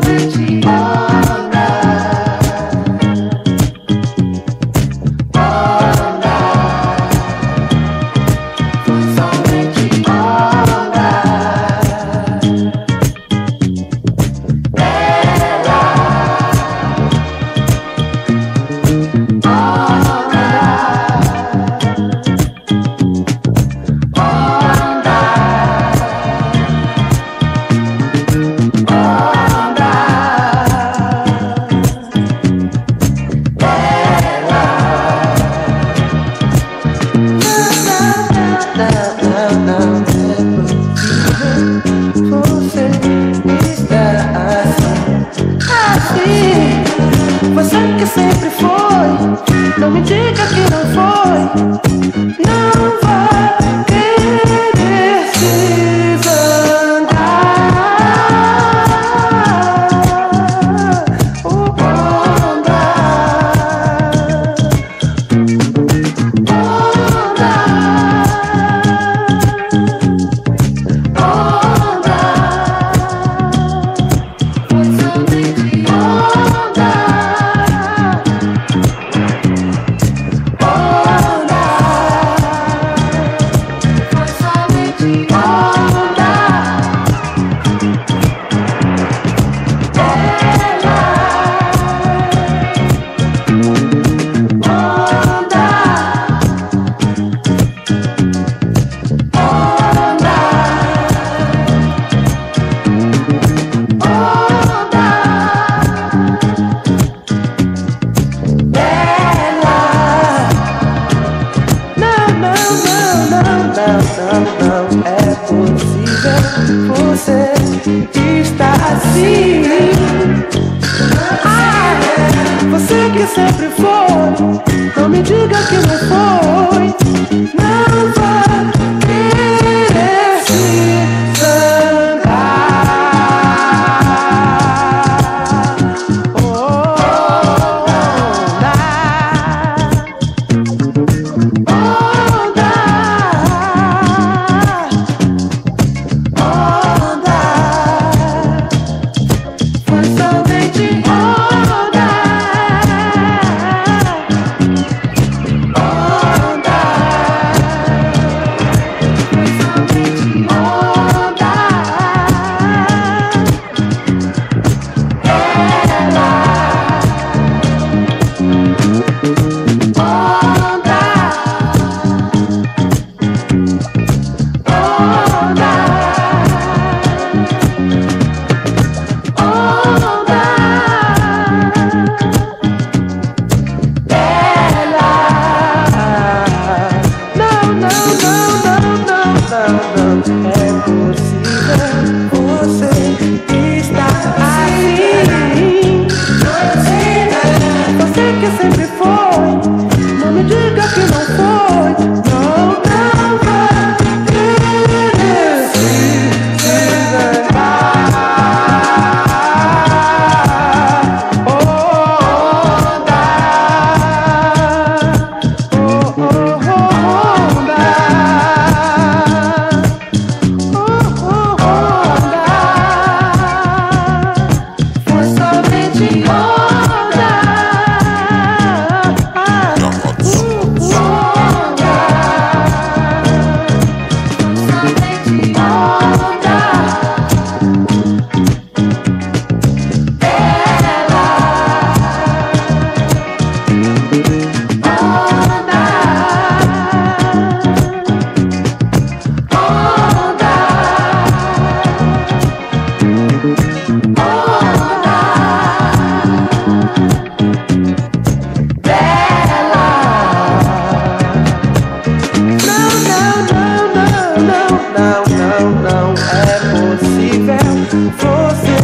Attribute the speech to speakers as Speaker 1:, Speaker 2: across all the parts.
Speaker 1: Richie. Você está assim, assim. Você que sempre foi, não me diga que não foi. Não. não, não não é possível. Você está assim. Ah, você que sempre foi, não me diga que não foi. possível você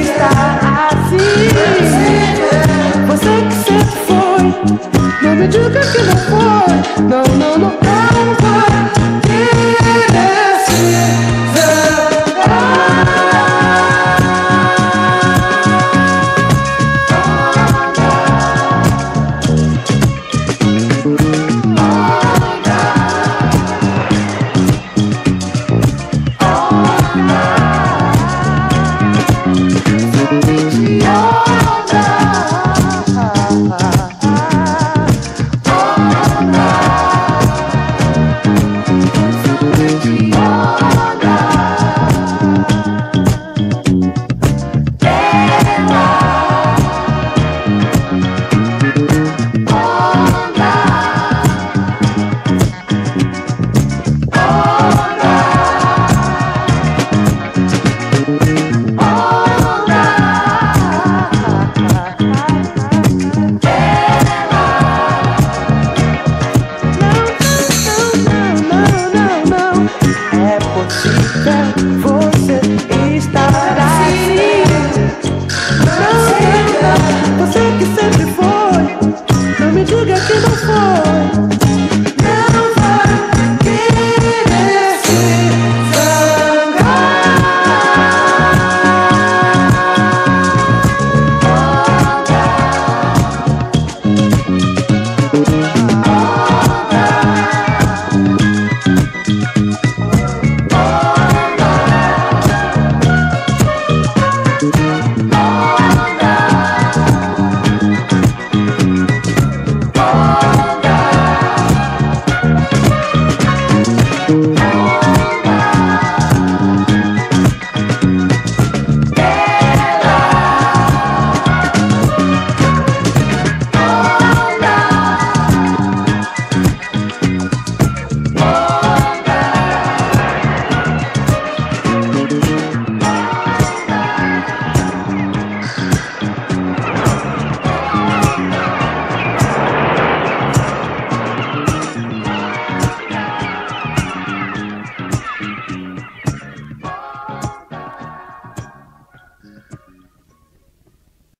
Speaker 1: estar assim. Você que sempre foi, não me diga que não foi. Não